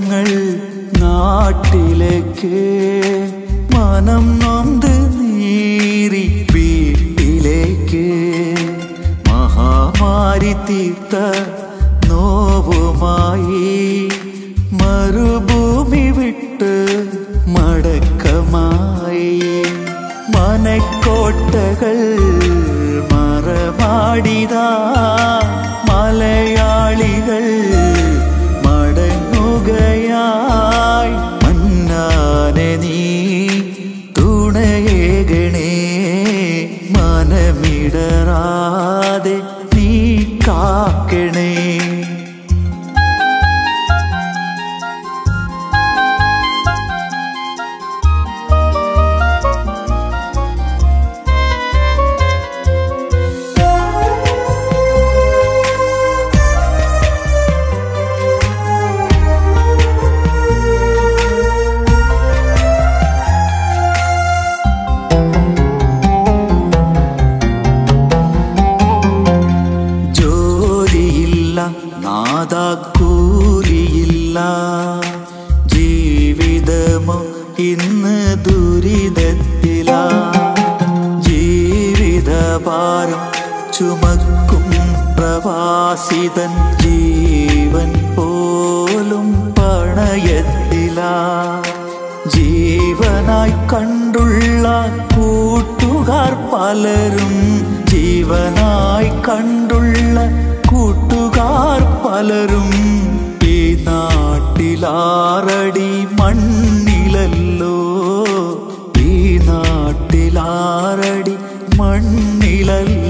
ഞങ്ങൾ നാട്ടിലേക്ക് മനം നൊന്ത് നീറി വീട്ടിലേക്ക്. മഹാമാരി തീർത്ത നോവുമായി മരുഭൂമി വിട്ട് മടക്കമായി. മനക്കോട്ടകൾ മറമാടിതാ. that I ജോലിയില്ല നാദാക്കൂലിയില്ല. ജീവിതമോ ഇന്ന് ദുരിതത്തില. ജീവിതഭാരം ചുമക്കും പ്രവാസിതൻ ജീവൻ പോലും പണയത്തില. ജീവനായി കണ്ടുള്ള കൂട്ടുകാർ പലരും നാട്ടിലാറടി മണ്ണിലല്ലോ. ഈ നാട്ടിലാറടി മണ്ണിലല്ലോ.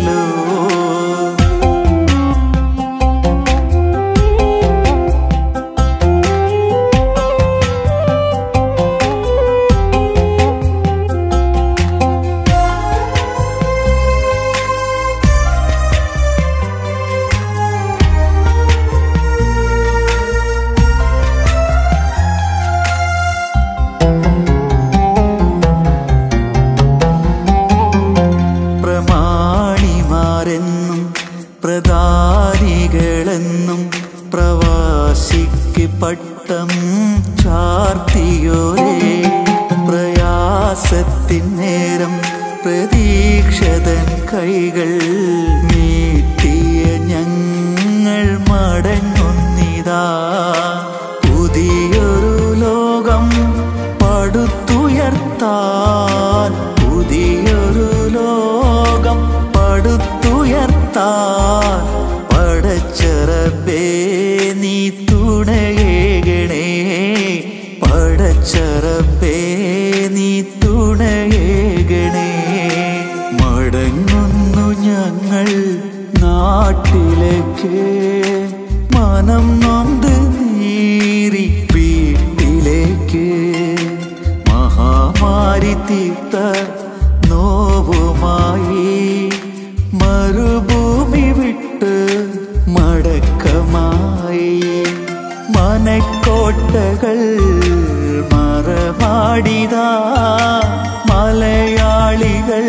പ്രവാസിക്ക് പട്ടം ചാർത്തിയോരേ. പ്രയാസത്തിൻ നേരം പ്രതീക്ഷതൻ കൈകൾ നീട്ടിയ ഞങ്ങൾ മടങ്ങുന്നിതാ. പുതിയൊരു ലോകം പടുത്തുയർത്താൻ. പുതിയൊരു ലോകം പടുത്തുയർത്താൻ. കാട്ടിലേക്ക് മനം നൊന്ത് നീറി വീട്ടിലേക്ക് മഹാമാരി തീർത്ത നോവുമായി മരുഭൂമി വിട്ട് മടക്കമായി മനക്കോട്ടകൾ മറവാടിതാ മലയാളികൾ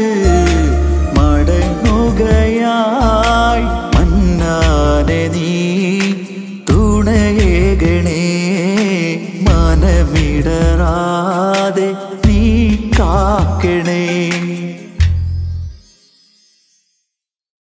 விடராதே நீ காக்கணே.